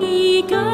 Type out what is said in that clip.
一个